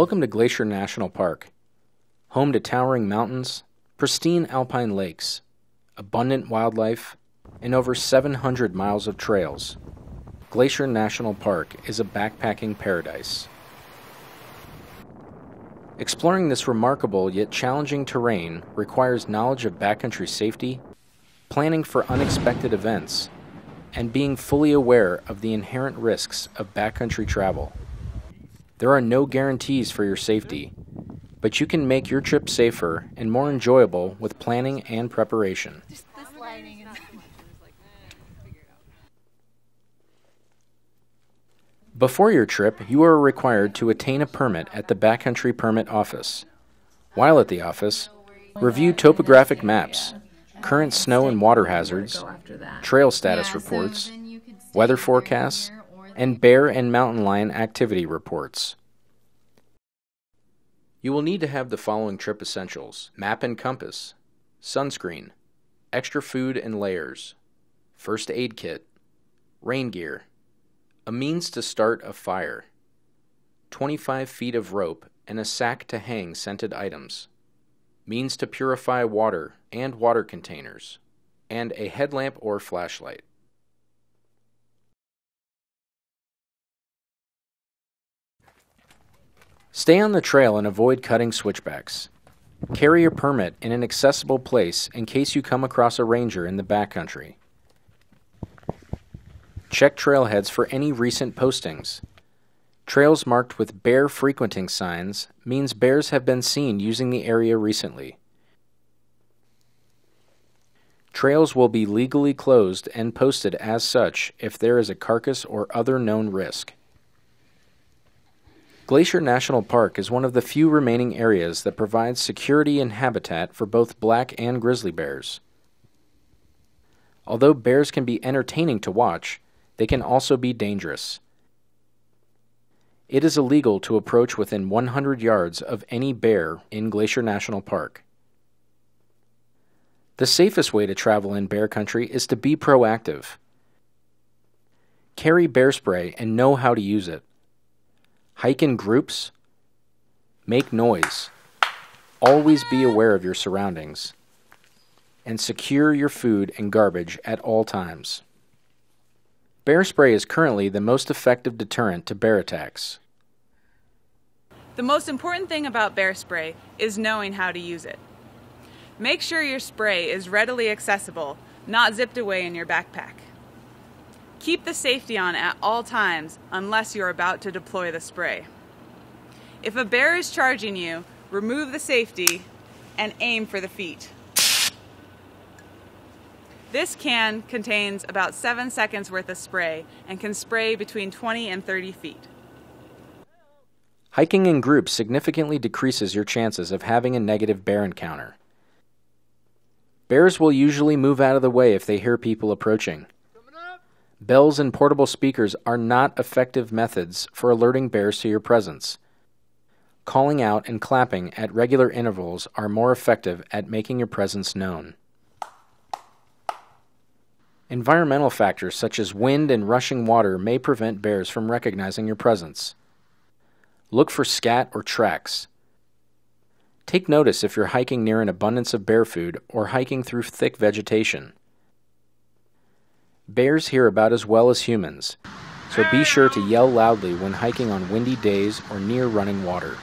Welcome to Glacier National Park, home to towering mountains, pristine alpine lakes, abundant wildlife, and over 700 miles of trails. Glacier National Park is a backpacking paradise. Exploring this remarkable yet challenging terrain requires knowledge of backcountry safety, planning for unexpected events, and being fully aware of the inherent risks of backcountry travel. There are no guarantees for your safety, but you can make your trip safer and more enjoyable with planning and preparation. Before your trip, you are required to attain a permit at the Backcountry Permit Office. While at the office, review topographic maps, current snow and water hazards, trail status reports, weather forecasts, and bear and mountain lion activity reports. You will need to have the following trip essentials map and compass, sunscreen, extra food and layers, first aid kit, rain gear, a means to start a fire, 25 feet of rope, and a sack to hang scented items, means to purify water and water containers, and a headlamp or flashlight. Stay on the trail and avoid cutting switchbacks. Carry your permit in an accessible place in case you come across a ranger in the backcountry. Check trailheads for any recent postings. Trails marked with bear frequenting signs means bears have been seen using the area recently. Trails will be legally closed and posted as such if there is a carcass or other known risk. Glacier National Park is one of the few remaining areas that provides security and habitat for both black and grizzly bears. Although bears can be entertaining to watch, they can also be dangerous. It is illegal to approach within 100 yards of any bear in Glacier National Park. The safest way to travel in bear country is to be proactive. Carry bear spray and know how to use it. Hike in groups. Make noise. Always be aware of your surroundings. And secure your food and garbage at all times. Bear spray is currently the most effective deterrent to bear attacks. The most important thing about bear spray is knowing how to use it. Make sure your spray is readily accessible, not zipped away in your backpack. Keep the safety on at all times unless you're about to deploy the spray. If a bear is charging you, remove the safety and aim for the feet. This can contains about 7 seconds worth of spray and can spray between 20 and 30 feet. Hiking in groups significantly decreases your chances of having a negative bear encounter. Bears will usually move out of the way if they hear people approaching. Bells and portable speakers are not effective methods for alerting bears to your presence. Calling out and clapping at regular intervals are more effective at making your presence known. Environmental factors such as wind and rushing water may prevent bears from recognizing your presence. Look for scat or tracks. Take notice if you're hiking near an abundance of bear food or hiking through thick vegetation. Bears hear about as well as humans, so be sure to yell loudly when hiking on windy days or near running water.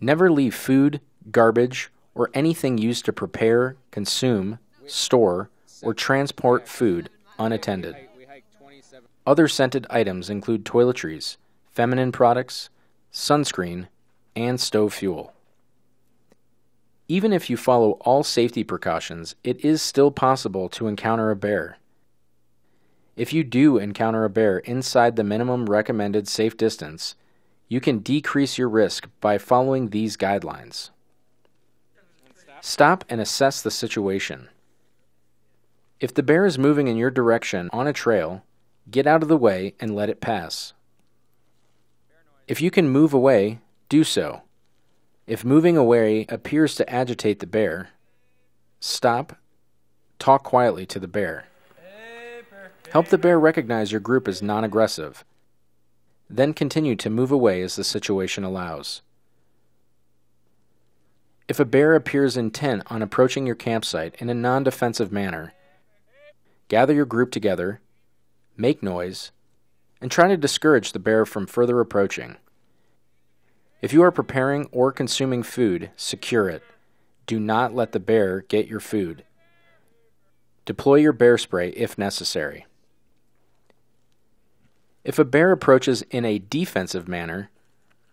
Never leave food, garbage, or anything used to prepare, consume, store, or transport food unattended. Other scented items include toiletries, feminine products, sunscreen, and stove fuel. Even if you follow all safety precautions, it is still possible to encounter a bear. If you do encounter a bear inside the minimum recommended safe distance, you can decrease your risk by following these guidelines. Stop and assess the situation. If the bear is moving in your direction on a trail, get out of the way and let it pass. If you can move away, do so. If moving away appears to agitate the bear, stop, talk quietly to the bear. Help the bear recognize your group as non aggressive. then continue to move away as the situation allows. If a bear appears intent on approaching your campsite in a non defensive manner, gather your group together, make noise, and try to discourage the bear from further approaching. If you are preparing or consuming food, secure it. Do not let the bear get your food. Deploy your bear spray if necessary. If a bear approaches in a defensive manner,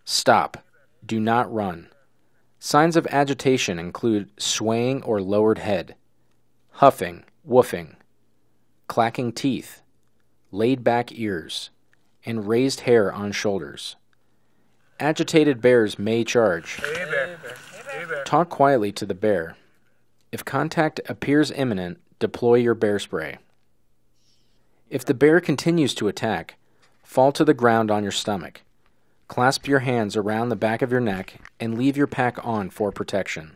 stop. Do not run. Signs of agitation include swaying or lowered head, huffing, woofing, clacking teeth, laid back ears, and raised hair on shoulders. Agitated bears may charge. Talk quietly to the bear. If contact appears imminent, deploy your bear spray. If the bear continues to attack, fall to the ground on your stomach. Clasp your hands around the back of your neck and leave your pack on for protection.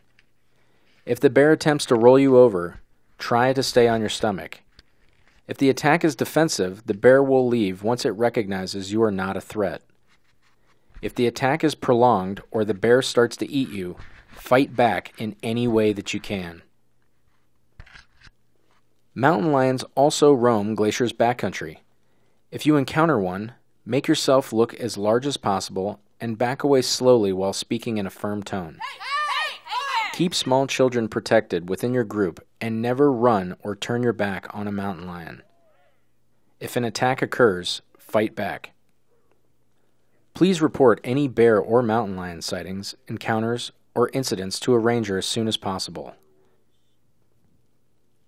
If the bear attempts to roll you over, try to stay on your stomach. If the attack is defensive, the bear will leave once it recognizes you are not a threat. If the attack is prolonged or the bear starts to eat you, fight back in any way that you can. Mountain lions also roam Glacier's backcountry. If you encounter one, Make yourself look as large as possible and back away slowly while speaking in a firm tone. Keep small children protected within your group and never run or turn your back on a mountain lion. If an attack occurs, fight back. Please report any bear or mountain lion sightings, encounters, or incidents to a ranger as soon as possible.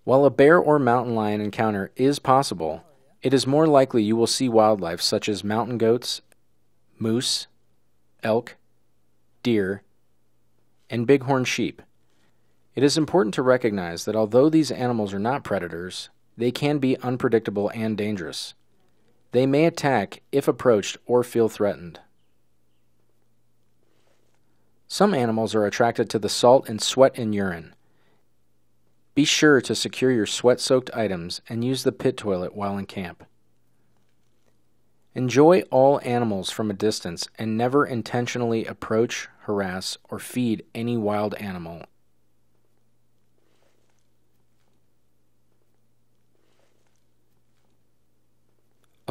While a bear or mountain lion encounter is possible, it is more likely you will see wildlife such as mountain goats, moose, elk, deer, and bighorn sheep. It is important to recognize that although these animals are not predators, they can be unpredictable and dangerous. They may attack if approached or feel threatened. Some animals are attracted to the salt and sweat in urine. Be sure to secure your sweat soaked items and use the pit toilet while in camp. Enjoy all animals from a distance and never intentionally approach, harass, or feed any wild animal.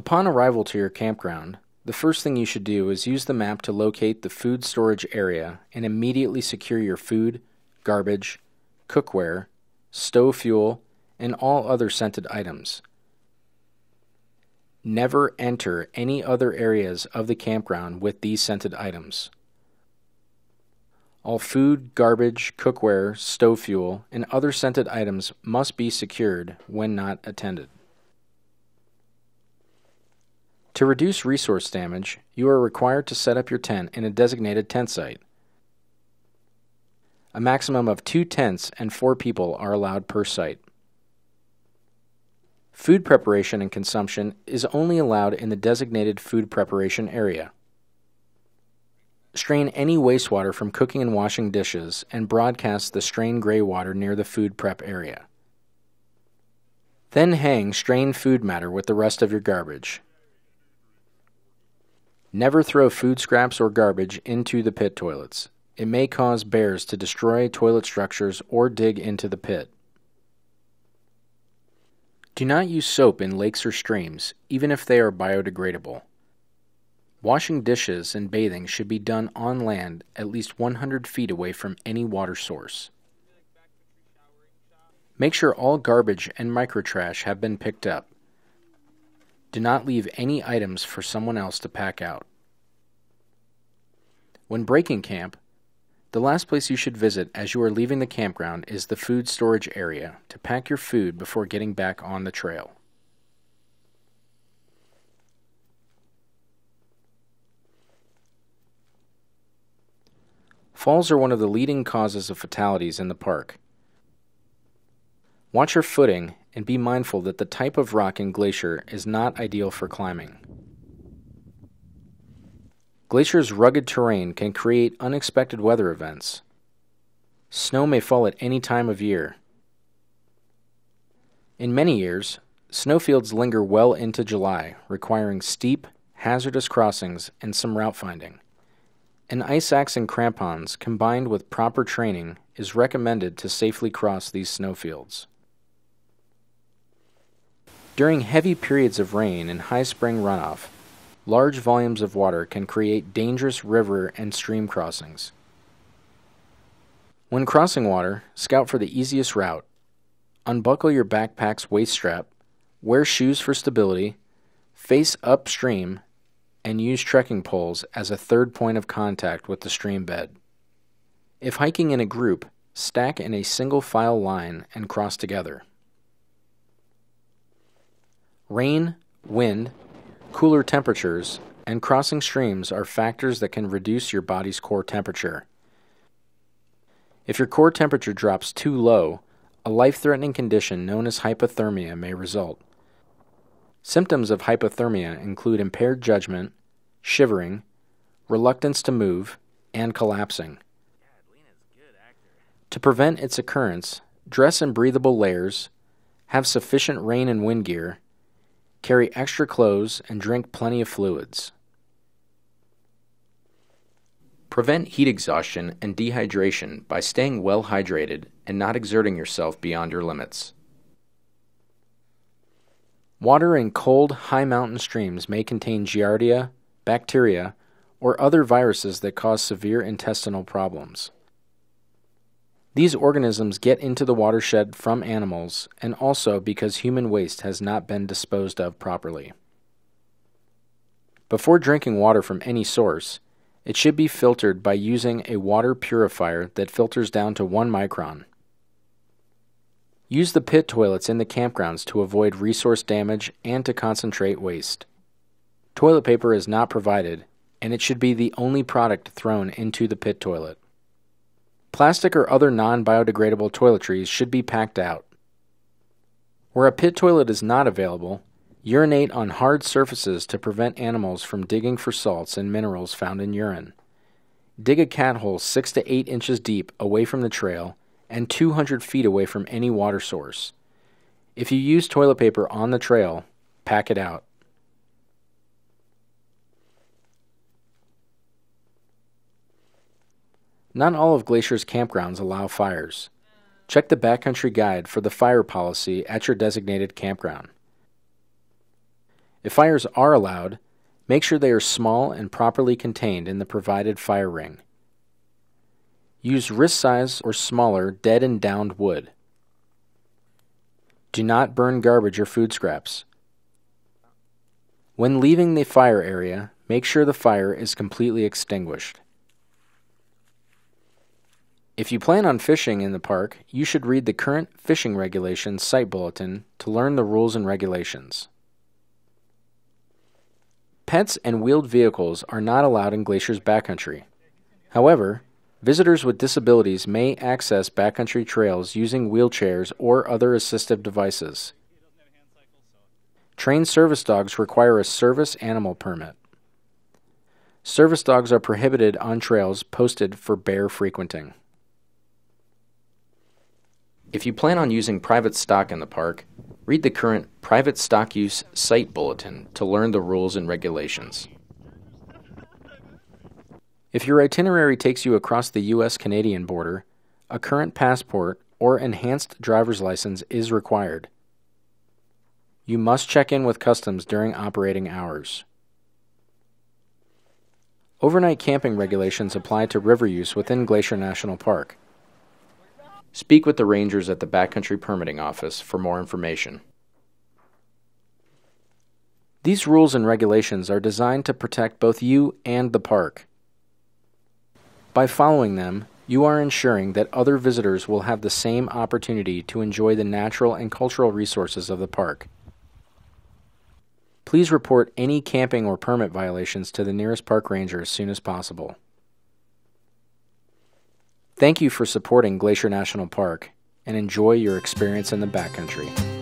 Upon arrival to your campground, the first thing you should do is use the map to locate the food storage area and immediately secure your food, garbage, cookware, stove fuel, and all other scented items. Never enter any other areas of the campground with these scented items. All food, garbage, cookware, stove fuel, and other scented items must be secured when not attended. To reduce resource damage, you are required to set up your tent in a designated tent site. A maximum of two tents and four people are allowed per site. Food preparation and consumption is only allowed in the designated food preparation area. Strain any wastewater from cooking and washing dishes and broadcast the strained gray water near the food prep area. Then hang strained food matter with the rest of your garbage. Never throw food scraps or garbage into the pit toilets. It may cause bears to destroy toilet structures or dig into the pit. Do not use soap in lakes or streams, even if they are biodegradable. Washing dishes and bathing should be done on land at least 100 feet away from any water source. Make sure all garbage and microtrash have been picked up. Do not leave any items for someone else to pack out. When breaking camp, the last place you should visit as you are leaving the campground is the food storage area to pack your food before getting back on the trail. Falls are one of the leading causes of fatalities in the park. Watch your footing and be mindful that the type of rock in Glacier is not ideal for climbing. Glacier's rugged terrain can create unexpected weather events. Snow may fall at any time of year. In many years, snowfields linger well into July, requiring steep, hazardous crossings, and some route finding. An ice axe and crampons combined with proper training is recommended to safely cross these snowfields. During heavy periods of rain and high spring runoff, large volumes of water can create dangerous river and stream crossings. When crossing water, scout for the easiest route. Unbuckle your backpack's waist strap, wear shoes for stability, face upstream, and use trekking poles as a third point of contact with the stream bed. If hiking in a group, stack in a single file line and cross together. Rain, wind, cooler temperatures, and crossing streams are factors that can reduce your body's core temperature. If your core temperature drops too low, a life threatening condition known as hypothermia may result. Symptoms of hypothermia include impaired judgment, shivering, reluctance to move, and collapsing. To prevent its occurrence, dress in breathable layers, have sufficient rain and wind gear, Carry extra clothes and drink plenty of fluids. Prevent heat exhaustion and dehydration by staying well hydrated and not exerting yourself beyond your limits. Water in cold, high mountain streams may contain giardia, bacteria, or other viruses that cause severe intestinal problems. These organisms get into the watershed from animals and also because human waste has not been disposed of properly. Before drinking water from any source, it should be filtered by using a water purifier that filters down to 1 micron. Use the pit toilets in the campgrounds to avoid resource damage and to concentrate waste. Toilet paper is not provided, and it should be the only product thrown into the pit toilet. Plastic or other non biodegradable toiletries should be packed out. Where a pit toilet is not available, urinate on hard surfaces to prevent animals from digging for salts and minerals found in urine. Dig a cat hole 6 to 8 inches deep away from the trail and 200 feet away from any water source. If you use toilet paper on the trail, pack it out. Not all of Glacier's campgrounds allow fires. Check the Backcountry Guide for the fire policy at your designated campground. If fires are allowed, make sure they are small and properly contained in the provided fire ring. Use wrist size or smaller dead and downed wood. Do not burn garbage or food scraps. When leaving the fire area, make sure the fire is completely extinguished. If you plan on fishing in the park, you should read the current fishing regulations site bulletin to learn the rules and regulations. Pets and wheeled vehicles are not allowed in Glacier's backcountry. However, visitors with disabilities may access backcountry trails using wheelchairs or other assistive devices. Trained service dogs require a service animal permit. Service dogs are prohibited on trails posted for bear frequenting. If you plan on using private stock in the park, read the current Private Stock Use Site Bulletin to learn the rules and regulations. If your itinerary takes you across the U.S. Canadian border, a current passport or enhanced driver's license is required. You must check in with customs during operating hours. Overnight camping regulations apply to river use within Glacier National Park. Speak with the rangers at the Backcountry Permitting Office for more information. These rules and regulations are designed to protect both you and the park. By following them, you are ensuring that other visitors will have the same opportunity to enjoy the natural and cultural resources of the park. Please report any camping or permit violations to the nearest park ranger as soon as possible. Thank you for supporting Glacier National Park and enjoy your experience in the backcountry.